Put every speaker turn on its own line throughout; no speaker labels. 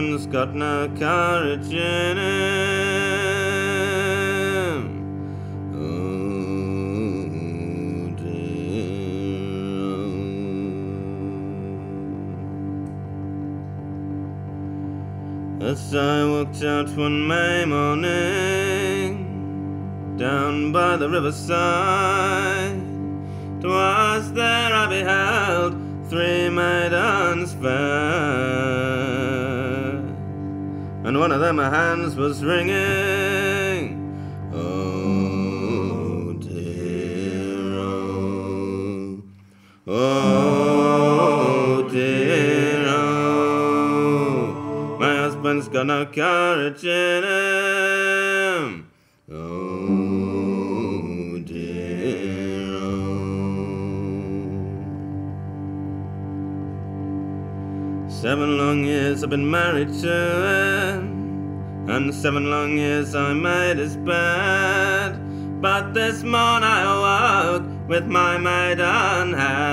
husband's got no courage in him. Oh, dear. As I walked out one May morning down by the riverside, 'twas there I beheld three maidens fair, and one of them her hands was wringing. Oh dear, oh, oh dear, oh, my husband's got no courage in him. Oh Seven long years I've been married to him, and seven long years I made his bed. But this morn I awoke with my maiden head,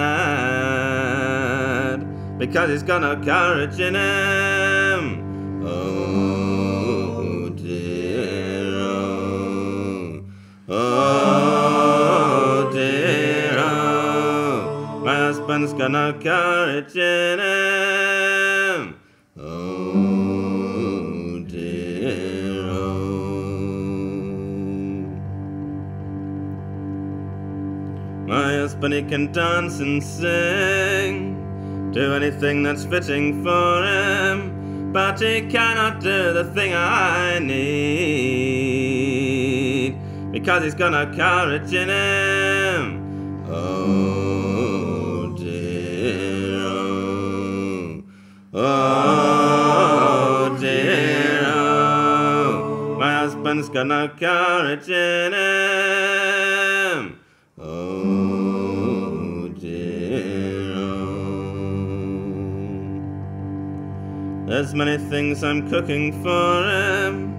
because he's got no courage in him. Oh dear, oh, oh dear, oh, my husband's got no courage in him. Oh dear, oh. My husband, can dance and sing, do anything that's fitting for him, but he cannot do the thing I need, because he's got no courage in him. Oh oh. There's many things I'm cooking for him.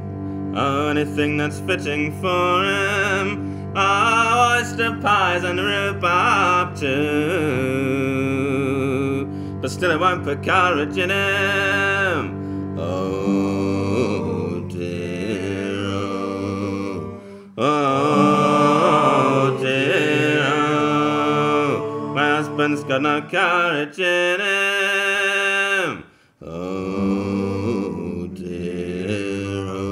Oh, anything that's fitting for him. Oh, oyster pies and rhubarb too. But still, it won't put courage in him. Oh husband's no courage in him. Oh dear, oh.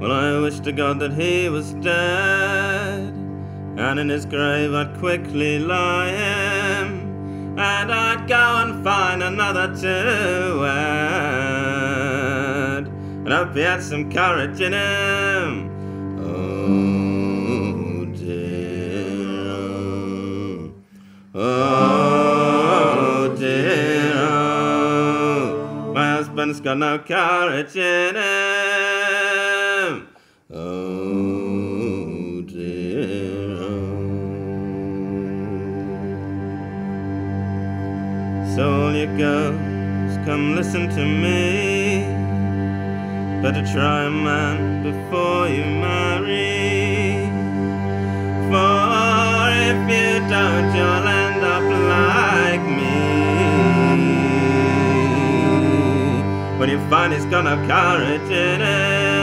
Well, I wish to God that he was dead, and in his grave I'd quickly lie him, and I'd go and find another to wed, and hope he had some courage in him. Husband's no courage in him. Oh dear. So all you girls, come listen to me. Better try a man before you marry. He's got no courage in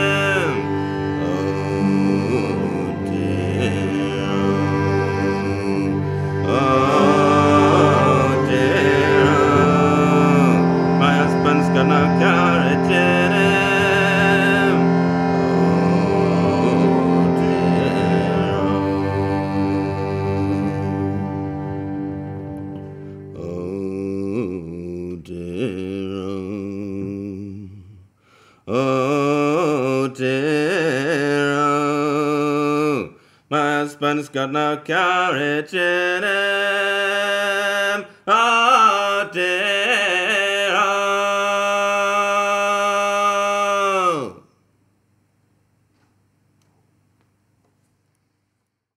Oh dear. My husband's got no courage in him. Oh dear.